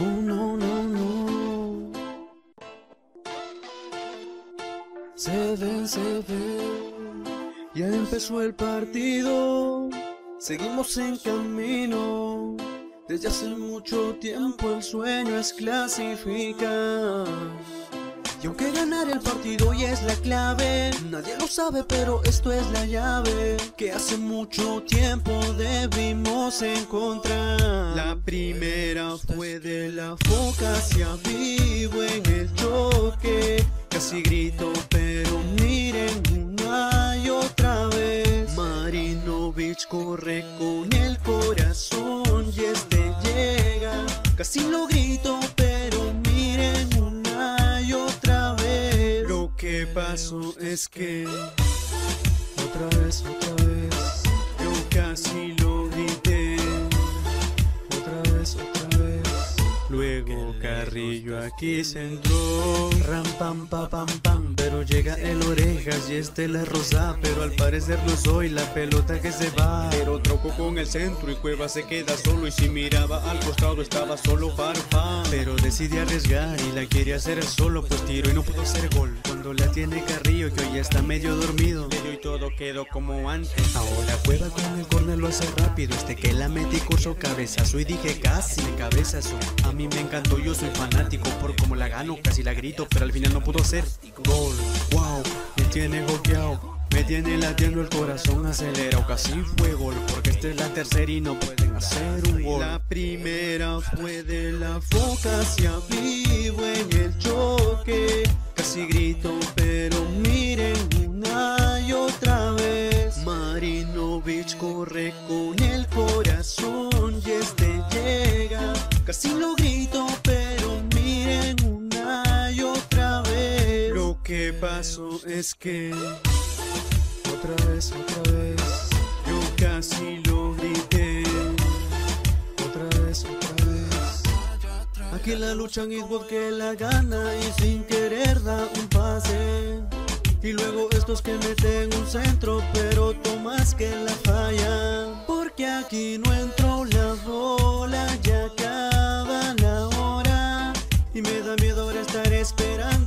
Oh no, no, no. Se ve, se ve. Ya empezó el partido. Seguimos en camino. Desde hace mucho tiempo el sueño es clasificar. Y aunque ganar el partido ya es la clave, nadie lo sabe, pero esto es la llave que hace mucho tiempo encontrar. La primera fue de la foca hacia vivo en el choque. Casi grito, pero miren una y otra vez. Marinovich corre con el corazón y este llega. Casi lo grito, pero miren una y otra vez. Lo que pasó es que otra vez, otra vez, Carrillo aquí se entró. Ram pam pa pam pam. Pero llega el orejas y este la rosa. Pero al parecer no soy la pelota que se va. Pero troco con el centro y Cueva se queda solo. Y si miraba al costado estaba solo Farfán. Pero decide arriesgar y la quiere hacer solo. Pues tiro y no pudo hacer gol. Cuando la tiene Carrillo que hoy ya está medio dormido. Medio y todo quedó como antes. Ahora Cueva con el córner lo hace rápido. Este que la metí curso cabezazo y dije casi de cabezazo. A mí me encantó, yo soy fanático por como la gano, casi la grito, pero al final no pudo ser gol. Wow, me tiene golpeado. Me tiene latiendo el corazón acelerado, casi fue gol, porque esta es la tercera y no pueden hacer un gol. La primera fue de la foca hacia vivo en el choque. Casi grito, pero miren una otra vez. Marinovich corre con el corazón pasó es que otra vez, otra vez, yo casi lo grité. Otra vez, otra vez. Aquí la luchan y que la gana y sin querer da un pase. Y luego estos que meten un centro, pero Tomás que la falla. Porque aquí no entró la bola, ya acaba la hora. Y me da miedo ahora estar esperando,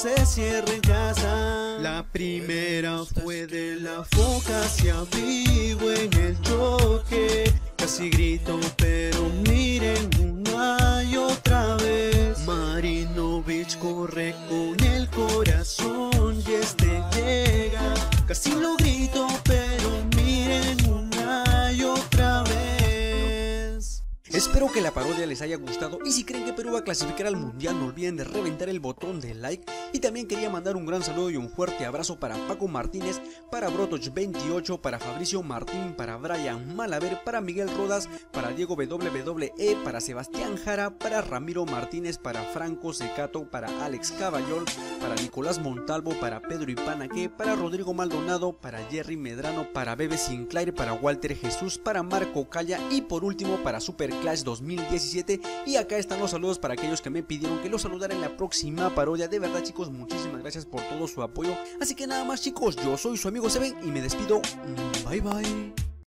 se cierra en casa. La primera fue de la foca hacia vivo en el choque. Casi grito, pero miren una y otra vez. Marinovich corre con el corazón y este llega. Casi lo grito, Que la parodia les haya gustado. Y si creen que Perú va a clasificar al mundial no olviden de reventar el botón de like. Y también quería mandar un gran saludo y un fuerte abrazo para Paco Martínez, para Brotoch28, para Fabricio Martín, para Brian Malaver, para Miguel Rodas, para Diego WWE, para Sebastián Jara, para Ramiro Martínez, para Franco Secato, para Alex Caballol, para Nicolás Montalvo, para Pedro Ipanaque, para Rodrigo Maldonado, para Jerry Medrano, para Bebe Sinclair, para Walter Jesús, para Marco Calla y por último para Super Clash 2017 y acá están los saludos para aquellos que me pidieron que los saludara en la próxima parodia. De verdad chicos, muchísimas gracias por todo su apoyo. Así que nada más chicos, yo soy su amigo Seven y me despido. Bye bye.